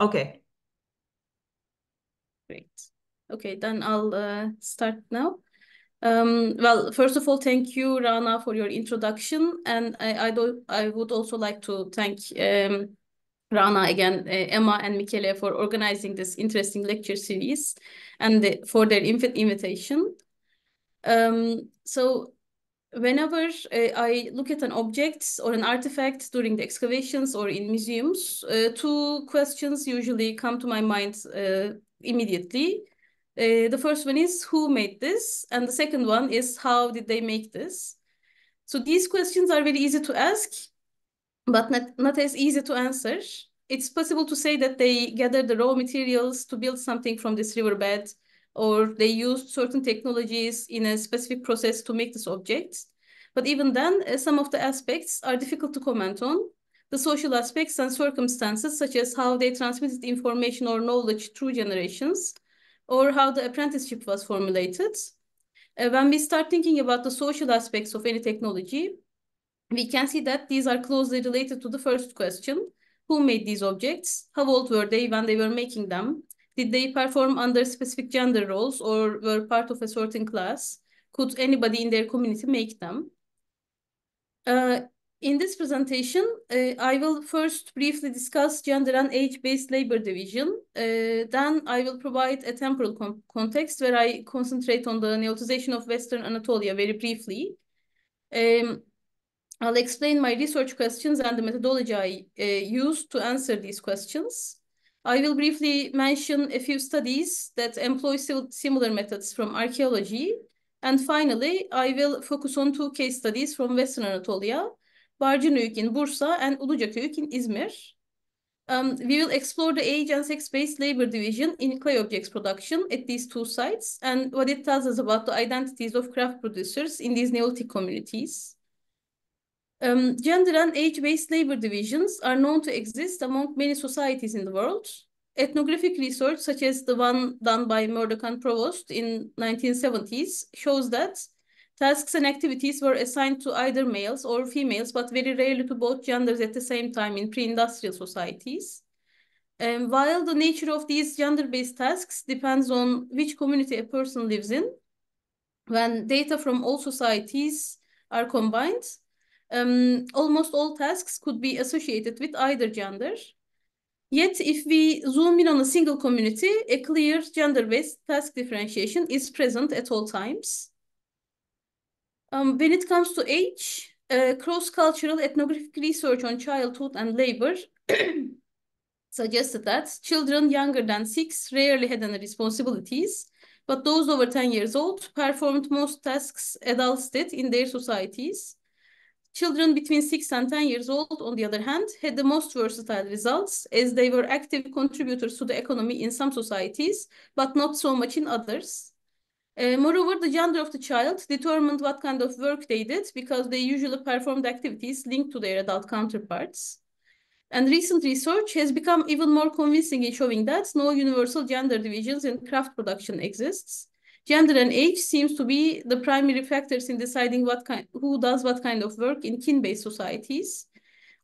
Okay. Great. Okay, then I'll uh, start now. Um, well, first of all, thank you, Rana, for your introduction. And I, I, do, I would also like to thank um, Rana again, uh, Emma and Michele for organizing this interesting lecture series and the, for their inv invitation. Um, so whenever uh, I look at an object or an artifact during the excavations or in museums, uh, two questions usually come to my mind uh, immediately. Uh, the first one is who made this? And the second one is how did they make this? So these questions are very easy to ask, but not, not as easy to answer. It's possible to say that they gathered the raw materials to build something from this riverbed, or they used certain technologies in a specific process to make this object. But even then, uh, some of the aspects are difficult to comment on. The social aspects and circumstances, such as how they transmitted information or knowledge through generations, or how the apprenticeship was formulated. Uh, when we start thinking about the social aspects of any technology, we can see that these are closely related to the first question. Who made these objects? How old were they when they were making them? Did they perform under specific gender roles or were part of a certain class? Could anybody in their community make them? Uh, in this presentation, uh, I will first briefly discuss gender and age-based labor division. Uh, then I will provide a temporal context where I concentrate on the Neolithization of Western Anatolia very briefly. Um, I'll explain my research questions and the methodology I uh, used to answer these questions. I will briefly mention a few studies that employ similar methods from archaeology. And finally, I will focus on two case studies from Western Anatolia, Barcın Höyük in Bursa and Ulucak Höyük in Izmir. Um, we will explore the age and sex-based labor division in clay objects production at these two sites and what it tells us about the identities of craft producers in these Neolithic communities. Um, gender and age-based labor divisions are known to exist among many societies in the world. Ethnographic research, such as the one done by Murdock and Provost in 1970s, shows that tasks and activities were assigned to either males or females, but very rarely to both genders at the same time in pre-industrial societies. Um, while the nature of these gender-based tasks depends on which community a person lives in, when data from all societies are combined, um, almost all tasks could be associated with either gender. Yet, if we zoom in on a single community, a clear gender-based task differentiation is present at all times. Um, when it comes to age, uh, cross-cultural ethnographic research on childhood and labor suggested that children younger than six rarely had any responsibilities, but those over 10 years old performed most tasks adults did in their societies. Children between 6 and 10 years old, on the other hand, had the most versatile results as they were active contributors to the economy in some societies, but not so much in others. Uh, moreover, the gender of the child determined what kind of work they did because they usually performed activities linked to their adult counterparts. And recent research has become even more convincing in showing that no universal gender divisions in craft production exists. Gender and age seems to be the primary factors in deciding what kind, who does what kind of work in kin-based societies,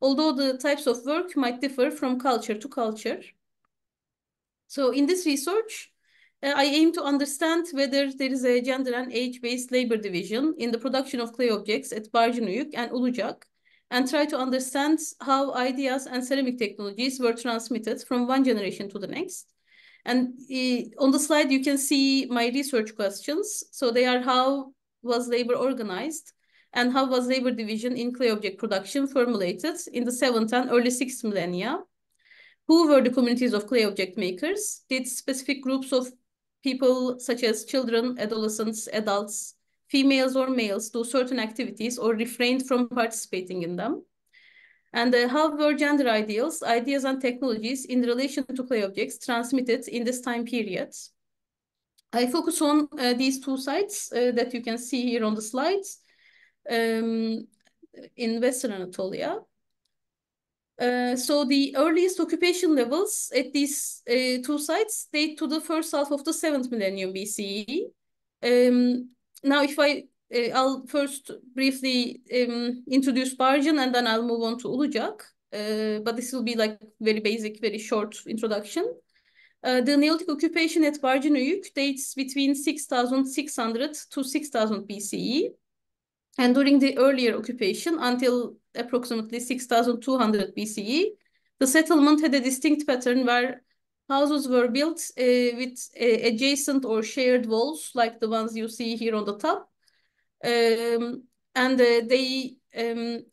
although the types of work might differ from culture to culture. So in this research, uh, I aim to understand whether there is a gender and age-based labor division in the production of clay objects at Barcınöyük and Ulucak, and try to understand how ideas and ceramic technologies were transmitted from one generation to the next, and uh, on the slide, you can see my research questions. So they are how was labor organized and how was labor division in clay object production formulated in the 7th and early 6th millennia? Who were the communities of clay object makers? Did specific groups of people such as children, adolescents, adults, females or males do certain activities or refrained from participating in them? And uh, how were gender ideals, ideas and technologies in relation to clay objects transmitted in this time period. I focus on uh, these two sites uh, that you can see here on the slides um, in Western Anatolia. Uh, so the earliest occupation levels at these uh, two sites date to the first half of the 7th millennium BCE. Um, now, if I uh, I'll first briefly um, introduce Barcın and then I'll move on to Ulucak. uh, but this will be like very basic, very short introduction. Uh, the Neolithic occupation at Barcın Höyük dates between 6,600 to 6,000 BCE. And during the earlier occupation, until approximately 6,200 BCE, the settlement had a distinct pattern where houses were built uh, with uh, adjacent or shared walls, like the ones you see here on the top. Um, and uh, they um,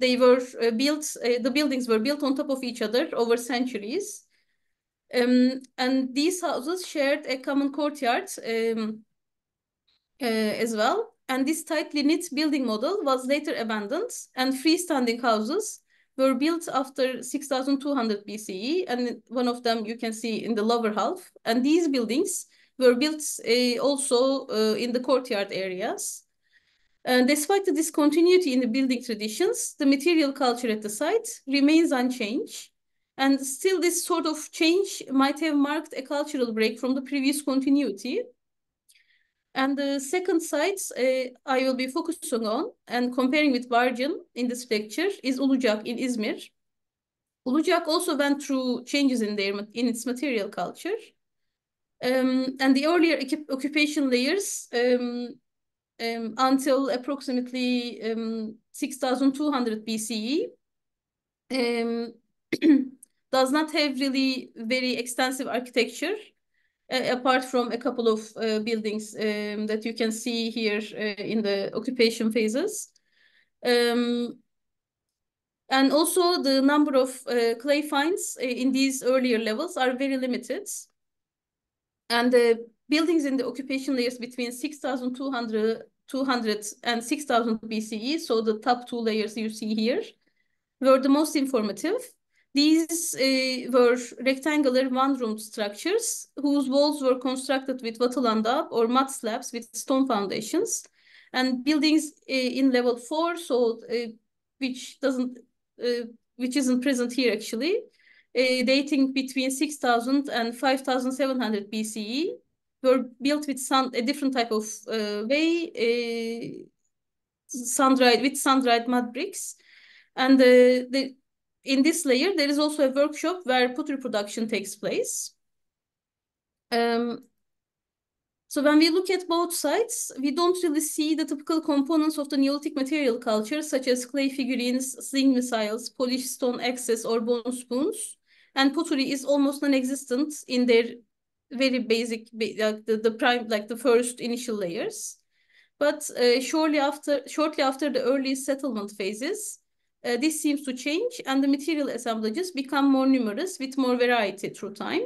they were uh, built, uh, the buildings were built on top of each other over centuries. Um, and these houses shared a common courtyard um, as well. And this tightly knit building model was later abandoned and freestanding houses were built after 6200 BCE. And one of them you can see in the lower half. And these buildings were built uh, also uh, in the courtyard areas. And despite the discontinuity in the building traditions, the material culture at the site remains unchanged. And still this sort of change might have marked a cultural break from the previous continuity. And the second site uh, I will be focusing on and comparing with Barcın in this lecture is Ulucak in Izmir. Ulucak also went through changes in, their, in its material culture. Um, and the earlier occupation layers um, um, until approximately um, 6200 BCE um, does not have really very extensive architecture, uh, apart from a couple of uh, buildings um, that you can see here uh, in the occupation phases. Um, and also the number of uh, clay finds uh, in these earlier levels are very limited. And the buildings in the occupation layers between 6,200 200 and 6000 BCE, so the top two layers you see here, were the most informative. These uh, were rectangular one-room structures whose walls were constructed with wattle and daub or mud slabs with stone foundations, and buildings uh, in level four, so uh, which doesn't, which isn't present here actually, dating between 6000 and 5700 BCE, were built with a different type of way, sun-dried with sun-dried mud bricks, and the in this layer, there is also a workshop where pottery production takes place. Um, so when we look at both sides, we don't really see the typical components of the Neolithic material culture, such as clay figurines, sling missiles, polished stone axes, or bone spoons. And pottery is almost non-existent in their very basic, like the, the prime, like the first initial layers. But uh, shortly after, shortly after the early settlement phases, uh, this seems to change and the material assemblages become more numerous with more variety through time.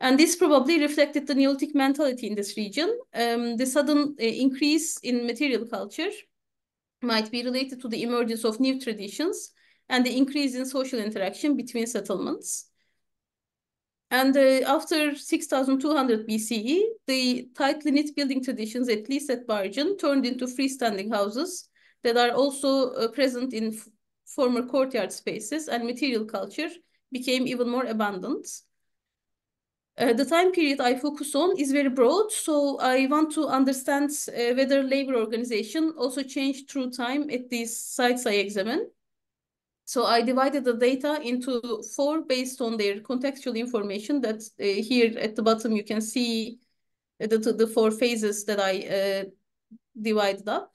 And this probably reflected the Neolithic mentality in this region. Um, the sudden uh, increase in material culture might be related to the emergence of new traditions and the increase in social interaction between settlements. And uh, after 6200 BCE, the tightly knit building traditions, at least at Barcın, turned into freestanding houses that are also uh, present in former courtyard spaces and material culture became even more abundant. Uh, the time period I focus on is very broad, so I want to understand uh, whether labor organization also changed through time at these sites I examine. So I divided the data into four based on their contextual information that uh, here at the bottom you can see the, the four phases that I uh, divided up.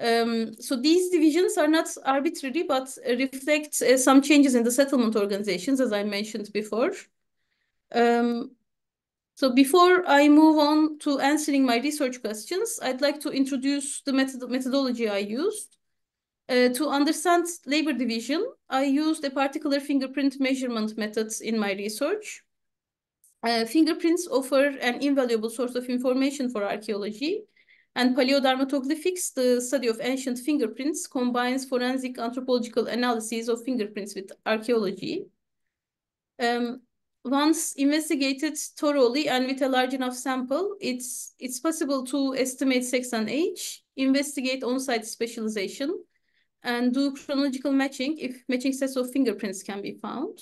Um, so these divisions are not arbitrary, but reflect uh, some changes in the settlement organizations, as I mentioned before. Um, so before I move on to answering my research questions, I'd like to introduce the method methodology I used. Uh, to understand labor division, I used a particular fingerprint measurement methods in my research. Uh, fingerprints offer an invaluable source of information for archaeology and paleodermatoglyphics, the study of ancient fingerprints, combines forensic anthropological analyses of fingerprints with archaeology. Um, once investigated thoroughly and with a large enough sample, it's, it's possible to estimate sex and age, investigate on-site specialization, and do chronological matching if matching sets of fingerprints can be found.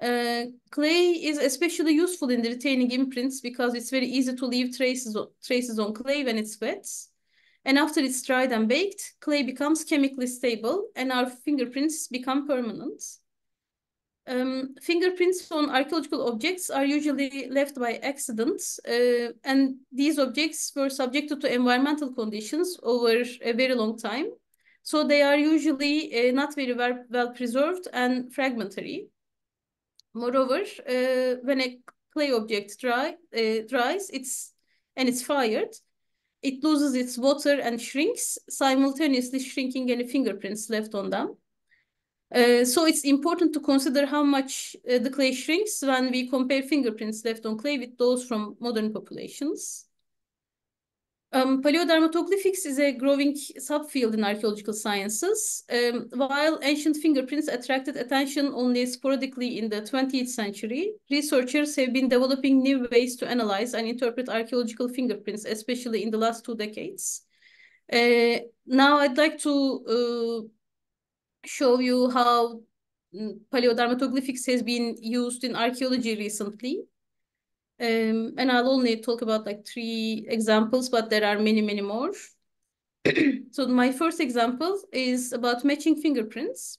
Uh, clay is especially useful in retaining imprints because it's very easy to leave traces, traces on clay when it's wet. And after it's dried and baked, clay becomes chemically stable and our fingerprints become permanent. Um, fingerprints on archaeological objects are usually left by accident, uh, and these objects were subjected to environmental conditions over a very long time. So they are usually uh, not very well, preserved and fragmentary. Moreover, uh, when a clay object dry, uh, dries it's, and it's fired, it loses its water and shrinks, simultaneously shrinking any fingerprints left on them. Uh, so it's important to consider how much uh, the clay shrinks when we compare fingerprints left on clay with those from modern populations. Um, paleodermatoglyphics is a growing subfield in archaeological sciences. Um, while ancient fingerprints attracted attention only sporadically in the 20th century, researchers have been developing new ways to analyze and interpret archaeological fingerprints, especially in the last two decades. Uh, now I'd like to uh, show you how mm, paleodermatoglyphics has been used in archaeology recently. Um, and I'll only talk about like three examples, but there are many, many more. so my first example is about matching fingerprints.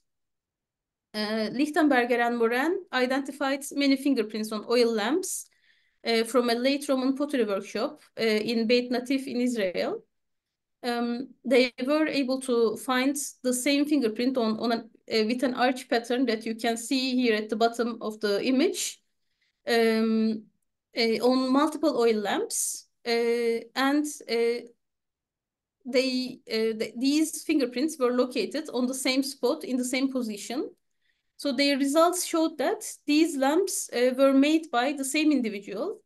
Uh, Lichtenberger and Moran identified many fingerprints on oil lamps uh, from a late Roman pottery workshop uh, in Beit Natif in Israel. Um, they were able to find the same fingerprint on, on an, uh, with an arch pattern that you can see here at the bottom of the image. Um, on multiple oil lamps uh, and uh, they the, these fingerprints were located on the same spot in the same position. So their results showed that these lamps were made by the same individual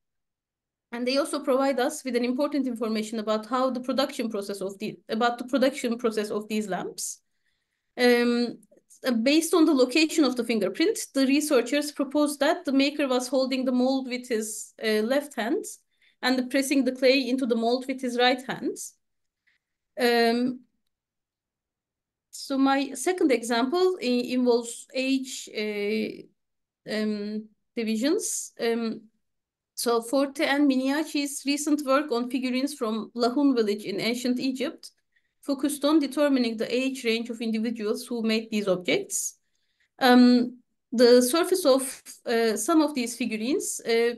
and they also provide us with an important information about how the production process of the about the production process of these lamps. Um, based on the location of the fingerprint, the researchers proposed that the maker was holding the mold with his uh, left hand and pressing the clay into the mold with his right hand. Um, so my second example involves age uh, um, divisions. Um, so Forte and Miniaci's recent work on figurines from Lahun village in ancient Egypt focused on determining the age range of individuals who made these objects. Um, the surface of uh, some of these figurines uh,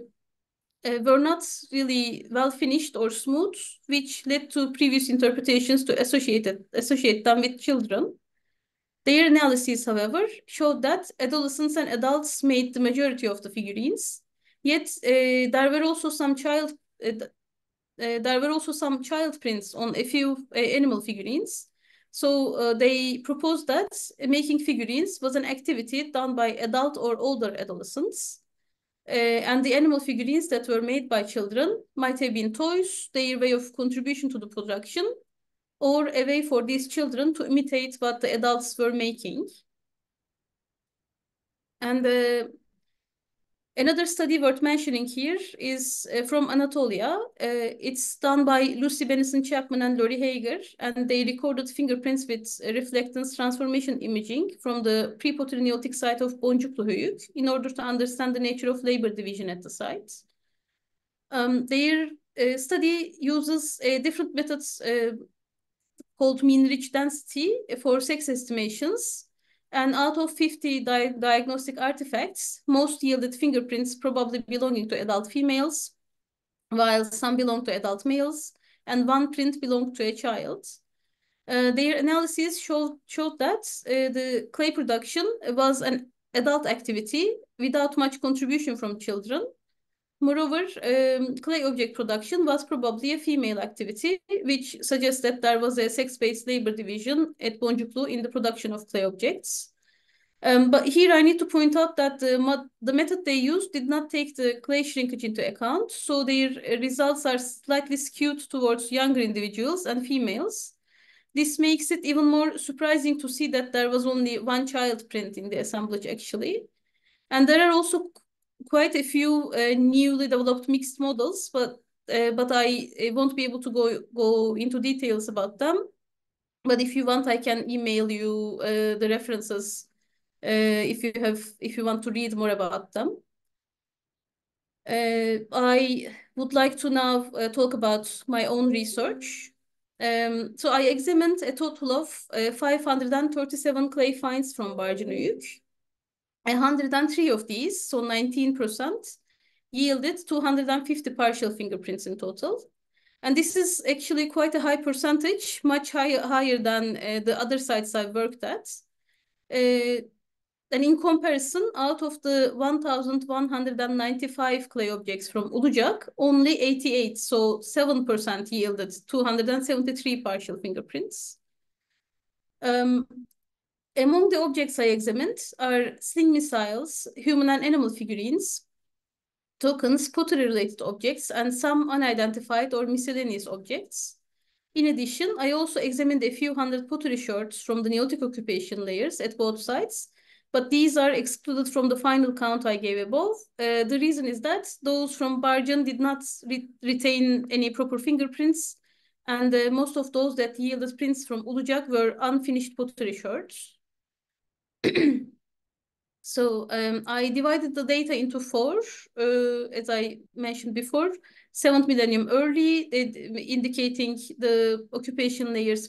uh, were not really well finished or smooth, which led to previous interpretations to associate, it, associate them with children. Their analyses, however, showed that adolescents and adults made the majority of the figurines. Yet uh, there were also some child uh, there were also some child prints on a few uh, animal figurines. So uh, they proposed that making figurines was an activity done by adult or older adolescents. Uh, and the animal figurines that were made by children might have been toys, their way of contribution to the production, or a way for these children to imitate what the adults were making. And uh, Another study worth mentioning here is uh, from Anatolia. Uh, it's done by Lucy Bennison-Chapman and Lori Hager, and they recorded fingerprints with reflectance transformation imaging from the pre-pottery Neolithic site of Boncuklu Höyük in order to understand the nature of labor division at the site. Um, their uh, study uses uh, different methods uh, called mean ridge density for sex estimations and out of 50 di diagnostic artifacts, most yielded fingerprints probably belonging to adult females, while some belong to adult males, and one print belonged to a child. Uh, their analysis showed, showed that uh, the clay production was an adult activity without much contribution from children. Moreover, um, clay object production was probably a female activity, which suggests that there was a sex-based labor division at Boncuklu in the production of clay objects. Um, but here I need to point out that the, the method they used did not take the clay shrinkage into account, so their results are slightly skewed towards younger individuals and females. This makes it even more surprising to see that there was only one child print in the assemblage actually. And there are also quite a few uh, newly developed mixed models, but uh, but I, won't be able to go go into details about them. But if you want, I can email you uh, the references if you have if you want to read more about them. Uh, I would like to now uh, talk about my own research. Um, so I examined a total of uh, 537 clay finds from Barcın Höyük. 103 of these, so 19%, yielded 250 partial fingerprints in total. And this is actually quite a high percentage, much higher, higher than uh, the other sites I've worked at. Uh, and in comparison, out of the 1,195 clay objects from Ulucak, only 88, so 7% yielded 273 partial fingerprints. Um, among the objects I examined are sling missiles, human and animal figurines, tokens, pottery-related objects, and some unidentified or miscellaneous objects. In addition, I also examined a few hundred pottery shards from the Neolithic occupation layers at both sites, but these are excluded from the final count I gave above. Uh, the reason is that those from Barcın did not re retain any proper fingerprints, and uh, most of those that yielded prints from Ulucak were unfinished pottery shards. So um, I divided the data into four, uh, as I mentioned before. Seventh millennium early, indicating the occupation layers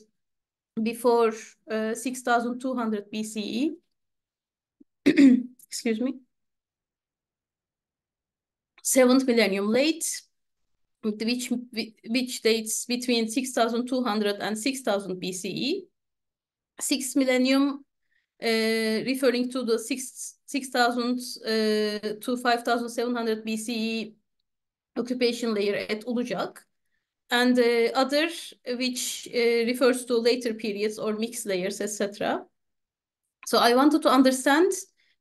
before uh, 6200 BCE. Excuse me. Seventh millennium late, which, which dates between 6200 and 6000 BCE. Sixth millennium uh, referring to the 6000 uh, to 5700 BCE occupation layer at Ulucak, and uh, other which uh, refers to later periods or mixed layers, etc. So I wanted to understand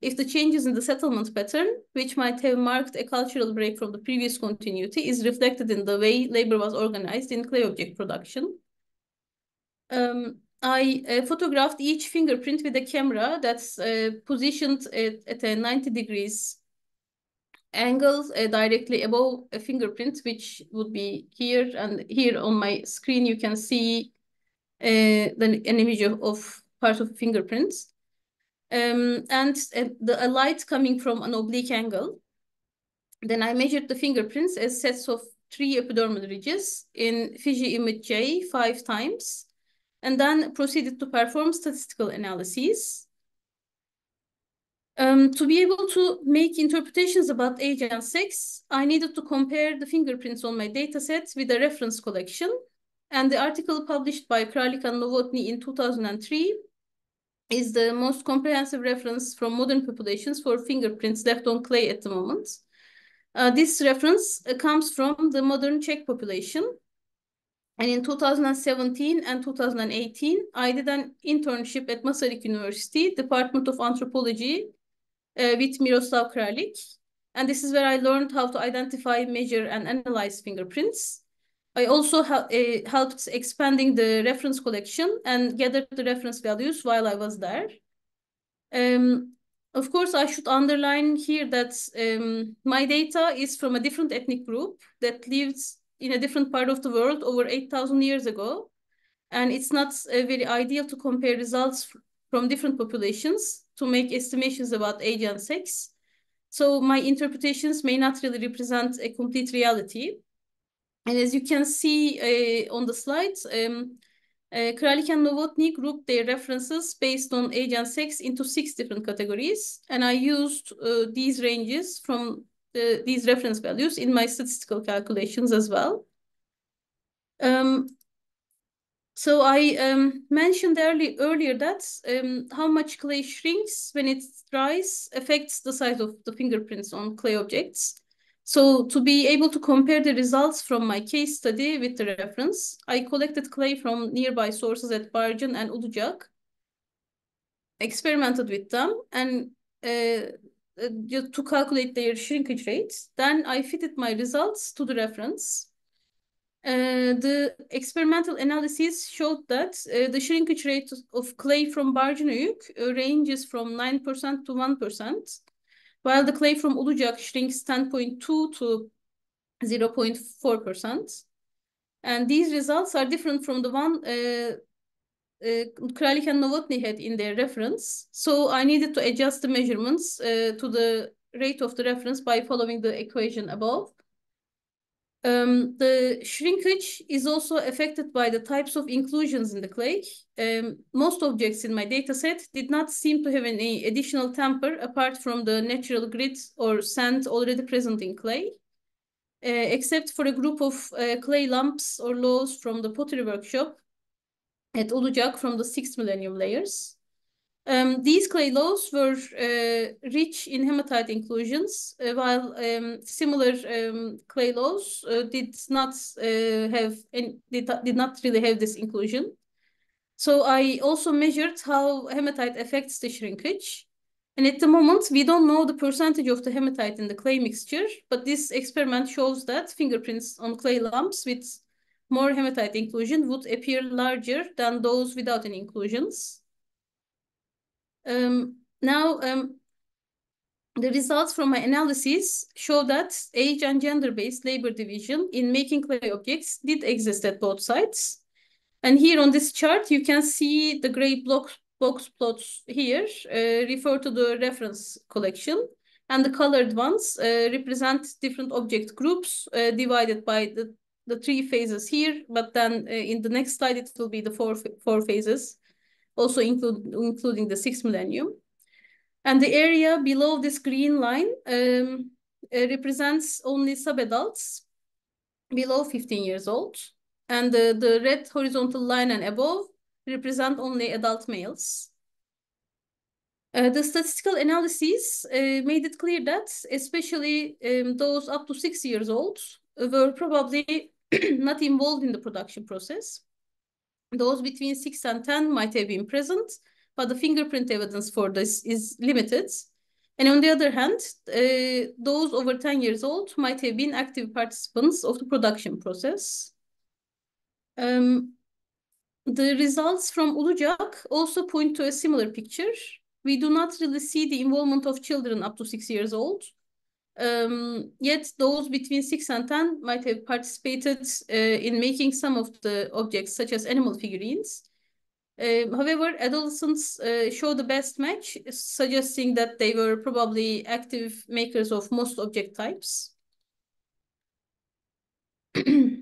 if the changes in the settlement pattern, which might have marked a cultural break from the previous continuity, is reflected in the way labor was organized in clay object production. Um, I uh, photographed each fingerprint with a camera that's uh, positioned at, at, a 90 degrees angle uh, directly above a fingerprint, which would be here. And here on my screen, you can see uh, the, an image of, of part of fingerprints. Um, and uh, the a light coming from an oblique angle. Then I measured the fingerprints as sets of three epidermal ridges in Fiji ImageJ five times and then proceeded to perform statistical analyses. Um, to be able to make interpretations about age and sex, I needed to compare the fingerprints on my dataset with a reference collection. And the article published by Kralik and Novotny in 2003 is the most comprehensive reference from modern populations for fingerprints left on clay at the moment. Uh, this reference uh, comes from the modern Czech population, and in 2017 and 2018, I did an internship at Masaryk University, Department of Anthropology, uh, with Miroslav Kralik. And this is where I learned how to identify, measure, and analyze fingerprints. I also ha uh, helped expanding the reference collection and gathered the reference values while I was there. Um, of course, I should underline here that um, my data is from a different ethnic group that lives in a different part of the world over 8,000 years ago. And it's not uh, very ideal to compare results from different populations to make estimations about age and sex. So my interpretations may not really represent a complete reality. And as you can see uh, on the slides, um, uh, Kralik and Novotny grouped their references based on age and sex into six different categories. And I used uh, these ranges from the, these reference values in my statistical calculations as well. Um, so I um, mentioned early, earlier that um, how much clay shrinks when it dries affects the size of the fingerprints on clay objects. So to be able to compare the results from my case study with the reference, I collected clay from nearby sources at Barcın and Ulucak, experimented with them, and uh, uh, to calculate their shrinkage rates. Then I fitted my results to the reference. Uh, the experimental analysis showed that uh, the shrinkage rate of clay from Barcın Höyük uh, ranges from 9% to 1%, while the clay from Ulucak shrinks 10.2 to 0.4%. And these results are different from the one uh, Kralik and Novotny had in their reference. So I needed to adjust the measurements uh, to the rate of the reference by following the equation above. Um, the shrinkage is also affected by the types of inclusions in the clay. Um, most objects in my dataset did not seem to have any additional temper apart from the natural grit or sand already present in clay, uh, except for a group of uh, clay lumps or lows from the pottery workshop at Ulucak from the sixth millennium layers. Um, these clay lows were uh, rich in hematite inclusions, uh, while um, similar um, clay lows uh, did not uh, have any, did, did not really have this inclusion. So I also measured how hematite affects the shrinkage. And at the moment, we don't know the percentage of the hematite in the clay mixture, but this experiment shows that fingerprints on clay lumps with more hematite inclusion would appear larger than those without any inclusions. Um, now, um, the results from my analysis show that age and gender-based labor division in making clay objects did exist at both sites. And here on this chart, you can see the gray block, box plots here uh, refer to the reference collection. And the colored ones uh, represent different object groups uh, divided by the, the three phases here. But then uh, in the next slide, it will be the four, four phases also include, including the sixth millennium. And the area below this green line um, uh, represents only sub-adults below 15 years old. And the, the red horizontal line and above represent only adult males. Uh, the statistical analyses uh, made it clear that especially um, those up to six years old were probably not involved in the production process. Those between 6 and 10 might have been present, but the fingerprint evidence for this is limited. And on the other hand, uh, those over 10 years old might have been active participants of the production process. Um, the results from Ulucak also point to a similar picture. We do not really see the involvement of children up to six years old, um, yet those between 6 and 10 might have participated uh, in making some of the objects, such as animal figurines. Uh, however, adolescents uh, show the best match, suggesting that they were probably active makers of most object types.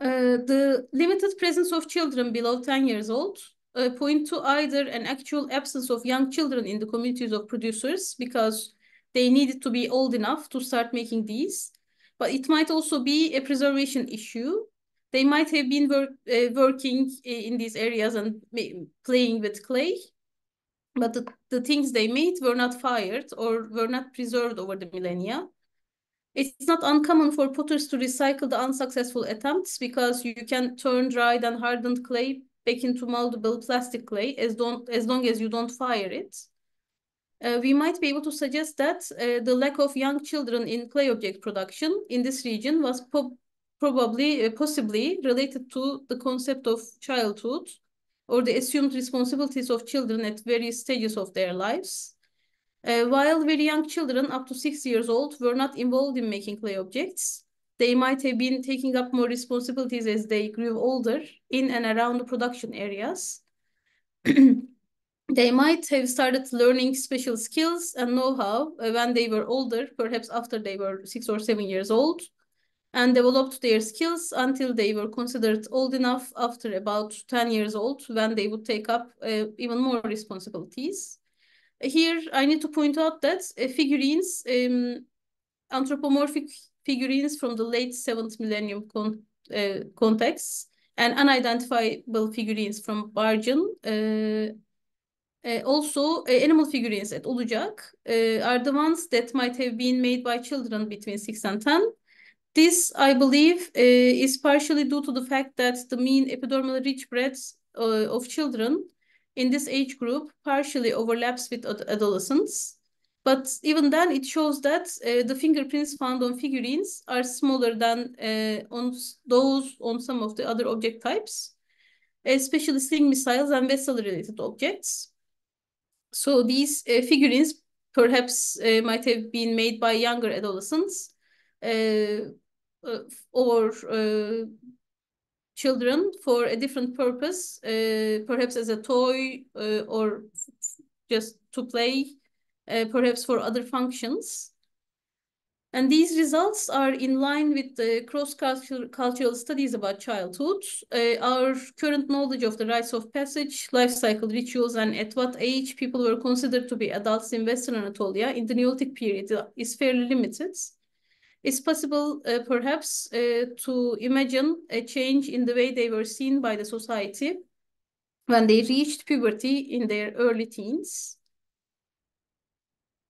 Uh, the limited presence of children below 10 years old uh, point to either an actual absence of young children in the communities of producers because they needed to be old enough to start making these. But it might also be a preservation issue. They might have been uh, working in these areas and playing with clay, but the, the things they made were not fired or were not preserved over the millennia. It's not uncommon for potters to recycle the unsuccessful attempts because you can turn dried and hardened clay back into moldable plastic clay as, don't, as long as you don't fire it uh, we might be able to suggest that uh, the lack of young children in clay object production in this region was probably uh, possibly related to the concept of childhood or the assumed responsibilities of children at various stages of their lives. Uh, while very young children up to six years old were not involved in making clay objects, they might have been taking up more responsibilities as they grew older in and around the production areas. they might have started learning special skills and know-how uh, when they were older, perhaps after they were six or seven years old, and developed their skills until they were considered old enough after about 10 years old when they would take up uh, even more responsibilities. Here, I need to point out that uh, figurines, um, anthropomorphic figurines from the late 7th millennium con uh, contexts and unidentifiable figurines from Barcın uh, uh, also, uh, animal figurines at Ulucak uh, are the ones that might have been made by children between 6 and 10. This, I believe, is partially due to the fact that the mean epidermal ridge breadth of children in this age group partially overlaps with ad adolescents. But even then, it shows that uh, the fingerprints found on figurines are smaller than uh, on those on some of the other object types, especially sling missiles and vessel-related objects. So these uh, figurines perhaps uh, might have been made by younger adolescents uh, uh or uh, children for a different purpose, uh, perhaps as a toy or just to play, perhaps for other functions. And these results are in line with the cross-cultural studies about childhood, uh, our current knowledge of the rites of passage, life cycle rituals, and at what age people were considered to be adults in Western Anatolia in the Neolithic period is fairly limited. It's possible, uh, perhaps, uh, to imagine a change in the way they were seen by the society when they reached puberty in their early teens.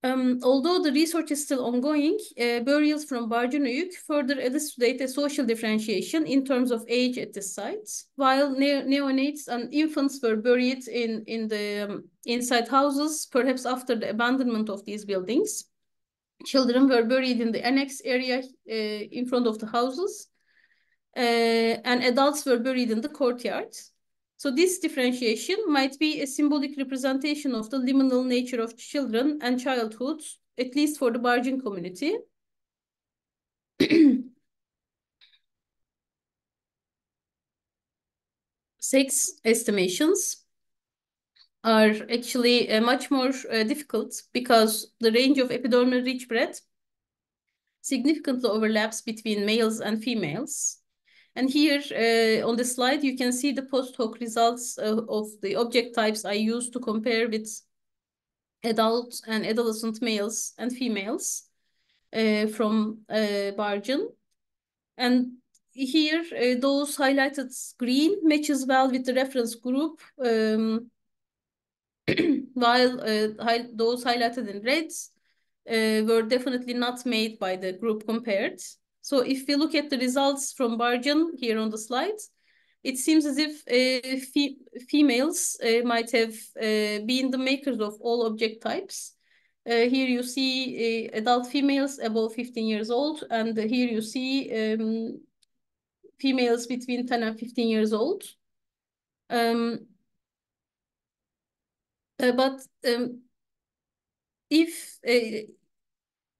Um, although the research is still ongoing, uh, burials from Barcın Höyük further illustrate a social differentiation in terms of age at the site. While ne neonates and infants were buried in, in the um, inside houses, perhaps after the abandonment of these buildings, children were buried in the annex area uh, in front of the houses, uh, and adults were buried in the courtyard. So this differentiation might be a symbolic representation of the liminal nature of children and childhood, at least for the Barcın community. Sex estimations are actually uh, much more uh, difficult because the range of epidermal ridge breadth significantly overlaps between males and females. And here uh, on the slide, you can see the post hoc results uh, of the object types I used to compare with adult and adolescent males and females uh, from uh, Barcın. And here, uh, those highlighted green matches well with the reference group, um, while uh, hi those highlighted in reds uh, were definitely not made by the group compared. So if we look at the results from Barcın here on the slides, it seems as if uh, fe females uh, might have uh, been the makers of all object types. Uh, here you see uh, adult females above 15 years old, and here you see um, females between 10 and 15 years old. Um, uh, but um, if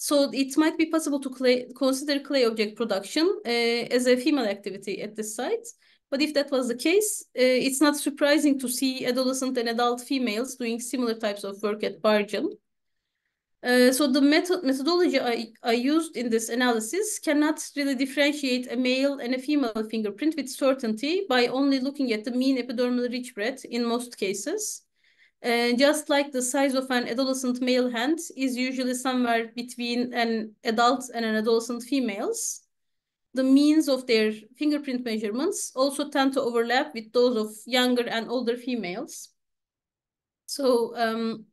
so it might be possible to clay, consider clay object production uh, as a female activity at this site. But if that was the case, uh, it's not surprising to see adolescent and adult females doing similar types of work at Barcın. Uh, so the method methodology I, I used in this analysis cannot really differentiate a male and a female fingerprint with certainty by only looking at the mean epidermal ridge breadth in most cases. Uh, just like the size of an adolescent male hand is usually somewhere between an adult and an adolescent females, the means of their fingerprint measurements also tend to overlap with those of younger and older females. So um,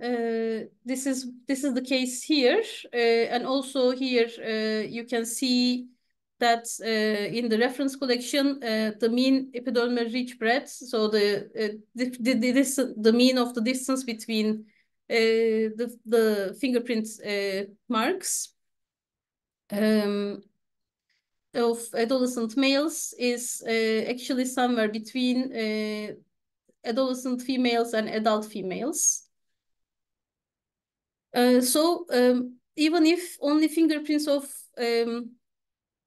uh, this is this is the case here, uh, and also here uh, you can see that uh, in the reference collection, uh, the mean epidermal ridge breadth, so the, uh, the, the, the, mean of the distance between the, the fingerprint marks um, of adolescent males is actually somewhere between adolescent females and adult females. Uh, so um, even if only fingerprints of um,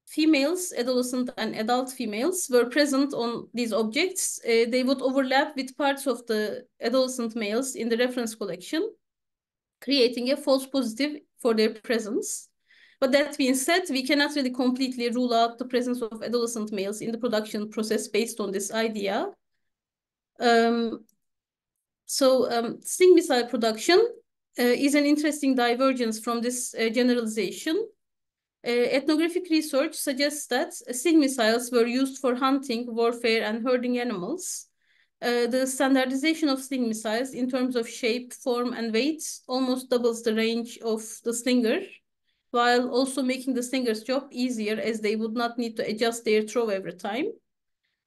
females, adolescent and adult females, were present on these objects, uh, they would overlap with parts of the adolescent males in the reference collection, creating a false positive for their presence. But that being said, we cannot really completely rule out the presence of adolescent males in the production process based on this idea. Um, so um, sling missile production uh, is an interesting divergence from this uh, generalization. Uh, ethnographic research suggests that sling missiles were used for hunting, warfare, and herding animals. Uh, the standardization of sling missiles in terms of shape, form, and weight almost doubles the range of the slinger, while also making the slinger's job easier as they would not need to adjust their throw every time.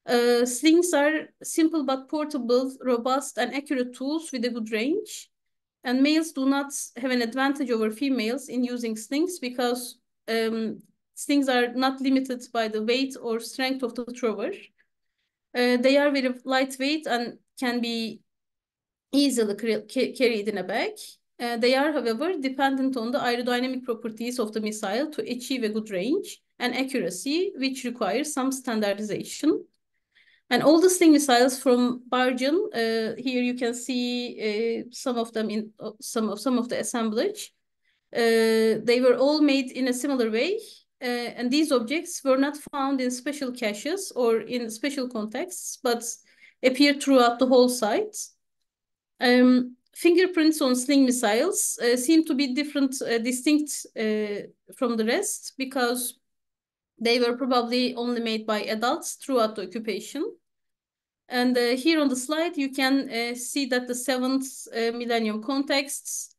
Uh, slings are simple but portable, robust, and accurate tools with a good range. And males do not have an advantage over females in using slings because um, things are not limited by the weight or strength of the thrower. Uh, they are very lightweight and can be easily carried in a bag. Uh, they are, however, dependent on the aerodynamic properties of the missile to achieve a good range and accuracy, which requires some standardization. And all the sling missiles from Barcın, uh, here you can see uh, some of them in uh, some of some of the assemblage. Uh, they were all made in a similar way, uh, and these objects were not found in special caches or in special contexts, but appeared throughout the whole site. Um, fingerprints on sling missiles uh, seem to be different, uh, distinct uh, from the rest because they were probably only made by adults throughout the occupation. And uh, here on the slide, you can see that the seventh millennium contexts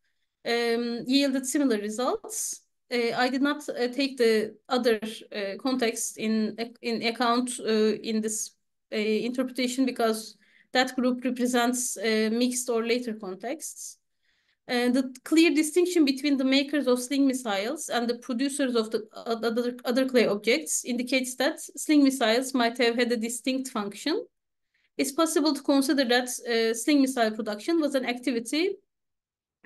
um, yielded similar results. Uh, I did not uh, take the other uh, context in, in account in this interpretation because that group represents mixed or later contexts. And the clear distinction between the makers of sling missiles and the producers of the other, other clay objects indicates that sling missiles might have had a distinct function. It's possible to consider that uh, sling missile production was an activity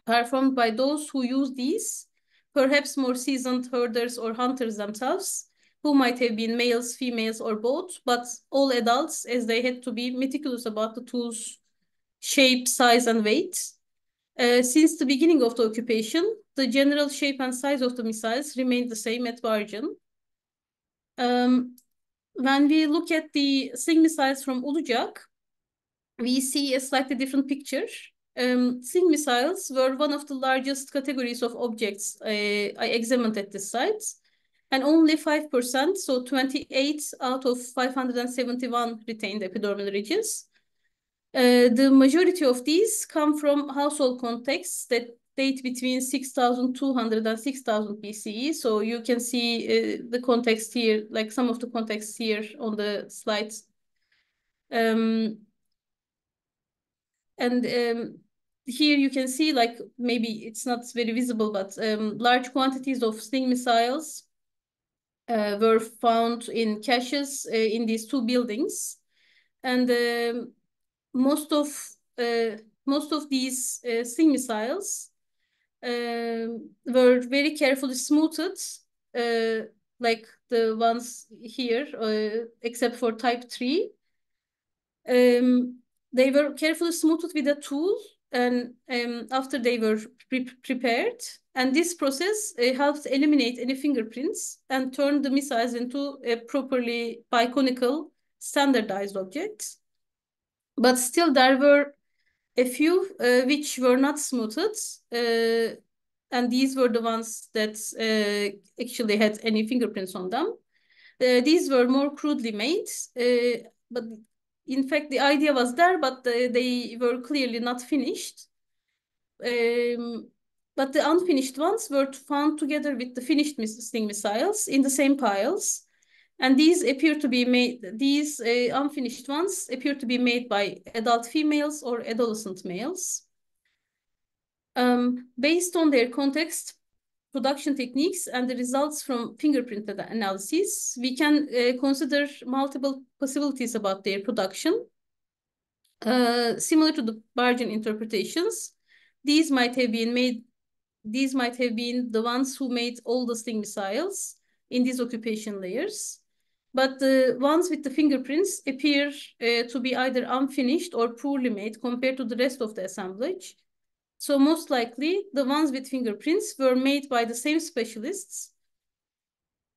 performed by those who use these, perhaps more seasoned herders or hunters themselves, who might have been males, females, or both, but all adults as they had to be meticulous about the tool's shape, size, and weight. Uh, since the beginning of the occupation, the general shape and size of the missiles remained the same at Barcın. Um, when we look at the sling missiles from Ulucak, we see a slightly different picture. Um, sling missiles were one of the largest categories of objects uh, I examined at this site, and only 5%, so 28 out of 571 retained epidermal ridges. Uh, the majority of these come from household contexts that date between 6,200 and 6,000 BCE. So you can see uh, the context here, like some of the context here on the slides. Um, and um, here you can see, like maybe it's not very visible, but um, large quantities of sling missiles uh, were found in caches uh, in these two buildings. And um, most of uh, most of these uh, sling missiles uh, were very carefully smoothed, uh, like the ones here, uh, except for type 3. Um, they were carefully smoothed with a tool and um, after they were pre prepared. And this process uh, helped eliminate any fingerprints and turn the missiles into a properly biconical standardized object but still there were a few uh, which were not smoothed. Uh, and these were the ones that uh, actually had any fingerprints on them. Uh, these were more crudely made, uh, but in fact the idea was there, but they were clearly not finished. Um, but the unfinished ones were found together with the finished sling missiles in the same piles. And these appear to be made, these uh, unfinished ones appear to be made by adult females or adolescent males. Um, based on their context, production techniques, and the results from fingerprint analysis, we can uh, consider multiple possibilities about their production. Uh, similar to the Barcın interpretations, these might have been made, these might have been the ones who made all the sling missiles in these occupation layers but the ones with the fingerprints appear uh, to be either unfinished or poorly made compared to the rest of the assemblage. So most likely the ones with fingerprints were made by the same specialists,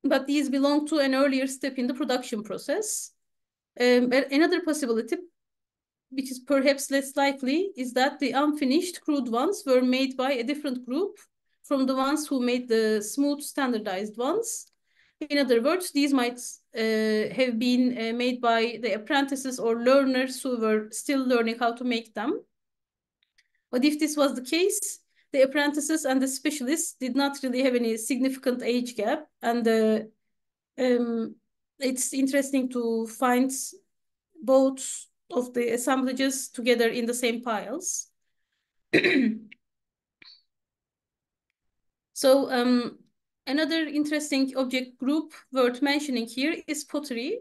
but these belong to an earlier step in the production process. Um, another possibility, which is perhaps less likely, is that the unfinished crude ones were made by a different group from the ones who made the smooth standardized ones. In other words, these might uh, have been uh, made by the apprentices or learners who were still learning how to make them. But if this was the case, the apprentices and the specialists did not really have any significant age gap. And uh, um, it's interesting to find both of the assemblages together in the same piles. so um, Another interesting object group worth mentioning here is pottery.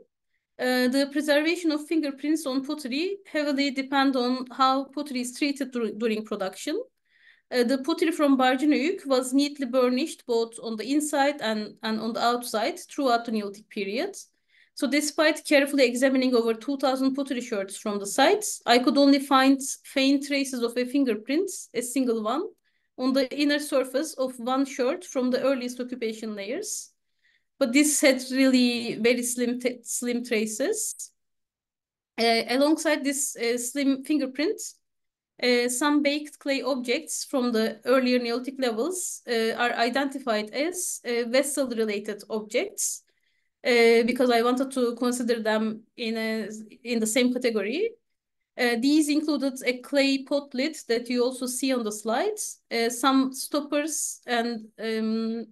Uh, the preservation of fingerprints on pottery heavily depend on how pottery is treated during production. Uh, the pottery from Barcın Höyük was neatly burnished both on the inside and, and on the outside throughout the Neolithic period. So despite carefully examining over 2,000 pottery sherds from the sites, I could only find faint traces of a fingerprint, a single one, on the inner surface of one short from the earliest occupation layers. But this had really very slim, slim traces. Uh, alongside this uh, slim fingerprint, uh, some baked clay objects from the earlier Neolithic levels uh, are identified as uh, vessel-related objects uh, because I wanted to consider them in, a, in the same category. These included a clay pot lid that you also see on the slides, some stoppers, and um,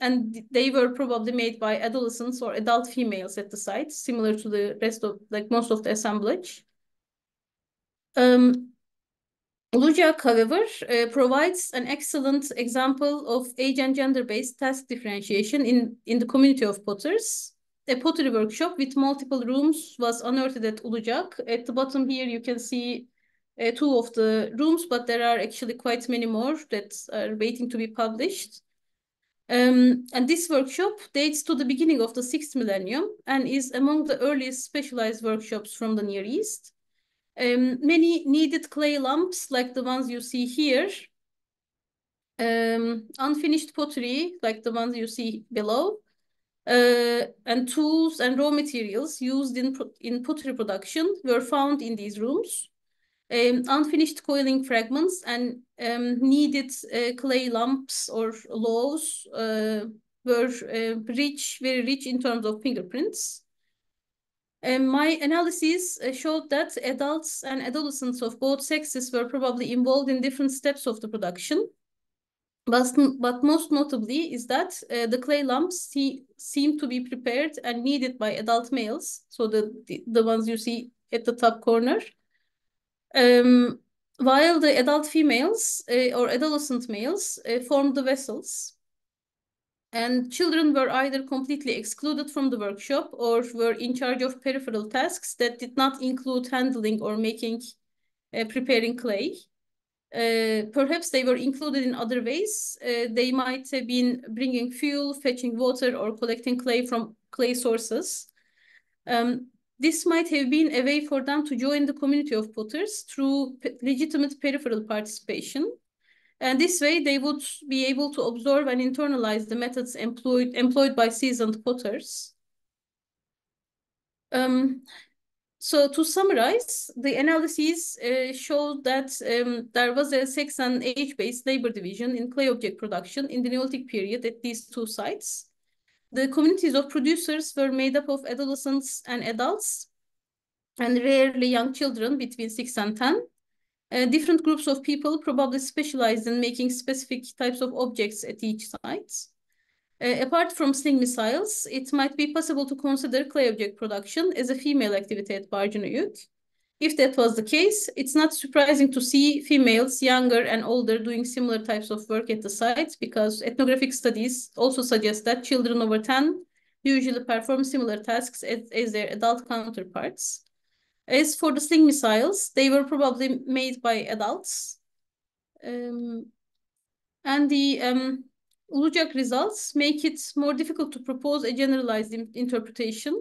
and they were probably made by adolescents or adult females at the site, similar to the rest of, like most of the assemblage. Um, Ulucak, however, uh, provides an excellent example of age and gender-based task differentiation in, in the community of potters. A pottery workshop with multiple rooms was unearthed at Ulucak. At the bottom here, you can see uh, two of the rooms, but there are actually quite many more that are waiting to be published. Um, and this workshop dates to the beginning of the sixth millennium and is among the earliest specialized workshops from the Near East. Um, many kneaded clay lumps like the ones you see here, um, unfinished pottery like the ones you see below, uh, and tools and raw materials used in, in pottery production were found in these rooms. Um, unfinished coiling fragments and um, kneaded uh, clay lumps or loaves uh, were uh, rich, very rich in terms of fingerprints. And my analysis uh, showed that adults and adolescents of both sexes were probably involved in different steps of the production. But, but most notably is that uh, the clay lumps see, seem to be prepared and kneaded by adult males. So the, the, the ones you see at the top corner. Um, while the adult females uh, or adolescent males uh, formed the vessels and children were either completely excluded from the workshop or were in charge of peripheral tasks that did not include handling or making, uh, preparing clay. Uh, perhaps they were included in other ways. Uh, they might have been bringing fuel, fetching water, or collecting clay from clay sources. Um, this might have been a way for them to join the community of potters through legitimate peripheral participation. And this way they would be able to absorb and internalize the methods employed, employed by seasoned potters. Um, so to summarize, the analyses uh, showed that um, there was a sex and age-based labor division in clay object production in the Neolithic period at these two sites. The communities of producers were made up of adolescents and adults, and rarely young children between 6 and 10. Uh, different groups of people probably specialized in making specific types of objects at each site. Uh, apart from sling missiles, it might be possible to consider clay object production as a female activity at Barcın Höyük. If that was the case, it's not surprising to see females younger and older doing similar types of work at the site because ethnographic studies also suggest that children over 10 usually perform similar tasks as, as their adult counterparts. As for the sling missiles, they were probably made by adults. Um, and the um, Ulucak results make it more difficult to propose a generalized interpretation.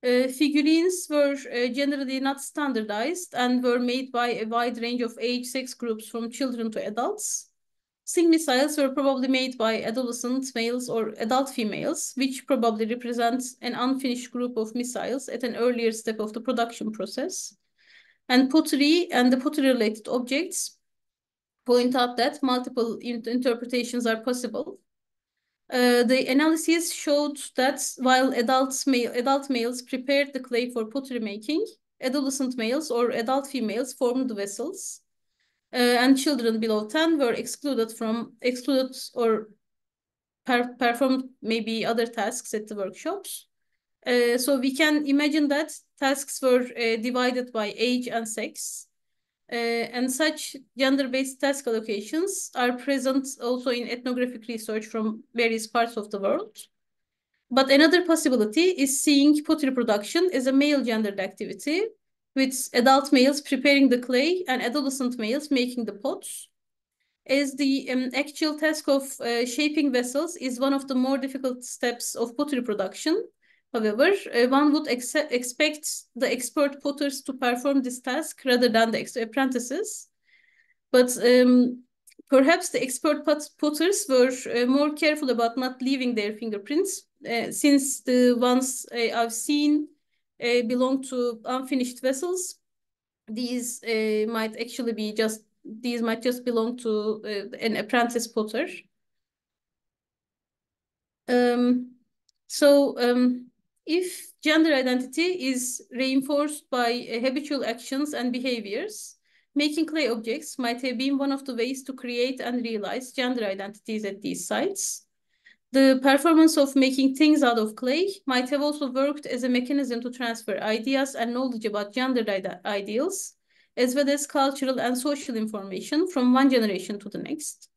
Uh, figurines were uh, generally not standardized and were made by a wide range of age sex groups from children to adults. Sling missiles were probably made by adolescent males or adult females, which probably represents an unfinished group of missiles at an earlier step of the production process. And pottery and the pottery-related objects point out that multiple interpretations are possible. Uh, the analysis showed that while adult, male, adult males prepared the clay for pottery making, adolescent males or adult females formed vessels uh, and children below 10 were excluded from excluded or per performed maybe other tasks at the workshops. Uh, so we can imagine that tasks were uh, divided by age and sex. Uh, and such gender-based task allocations are present also in ethnographic research from various parts of the world. But another possibility is seeing pottery production as a male gendered activity with adult males preparing the clay and adolescent males making the pots. As the um, actual task of uh, shaping vessels is one of the more difficult steps of pottery production. However, uh, one would ex expect the expert potters to perform this task rather than the apprentices. But um, perhaps the expert potters were uh, more careful about not leaving their fingerprints, uh, since the ones uh, I've seen uh, belong to unfinished vessels. These uh, might actually be just these might just belong to an apprentice potter. Um, so um, if gender identity is reinforced by uh, habitual actions and behaviors, Making clay objects might have been one of the ways to create and realize gender identities at these sites. The performance of making things out of clay might have also worked as a mechanism to transfer ideas and knowledge about gender ideals, as well as cultural and social information from one generation to the next.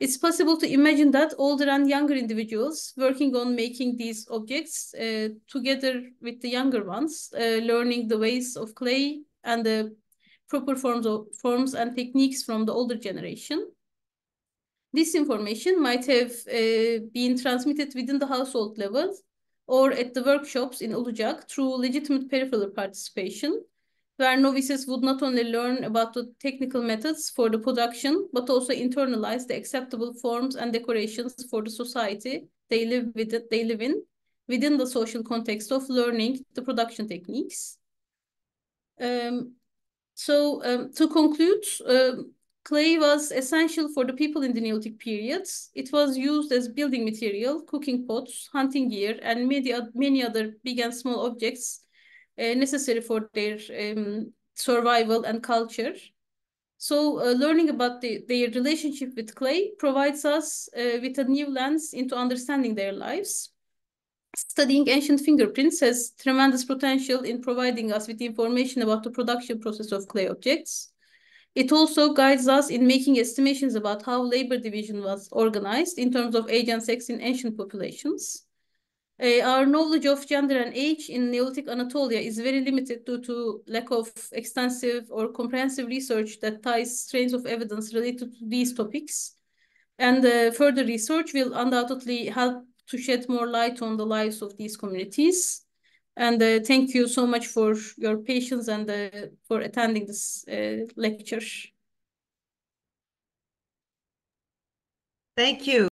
It's possible to imagine that older and younger individuals working on making these objects uh, together with the younger ones, uh, learning the ways of clay and the proper forms, of, forms and techniques from the older generation. This information might have uh, been transmitted within the household level or at the workshops in Ulucak through legitimate peripheral participation, where novices would not only learn about the technical methods for the production, but also internalize the acceptable forms and decorations for the society they live, with, they live in, within the social context of learning the production techniques. Um, so um, to conclude, um, clay was essential for the people in the Neolithic periods. It was used as building material, cooking pots, hunting gear, and many, many other big and small objects uh, necessary for their um, survival and culture. So uh, learning about the, their relationship with clay provides us uh, with a new lens into understanding their lives studying ancient fingerprints has tremendous potential in providing us with information about the production process of clay objects. It also guides us in making estimations about how labor division was organized in terms of age and sex in ancient populations. Uh, our knowledge of gender and age in Neolithic Anatolia is very limited due to lack of extensive or comprehensive research that ties strains of evidence related to these topics. And uh, further research will undoubtedly help to shed more light on the lives of these communities. And uh, thank you so much for your patience and uh, for attending this uh, lecture. Thank you.